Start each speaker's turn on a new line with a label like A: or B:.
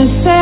A: gonna say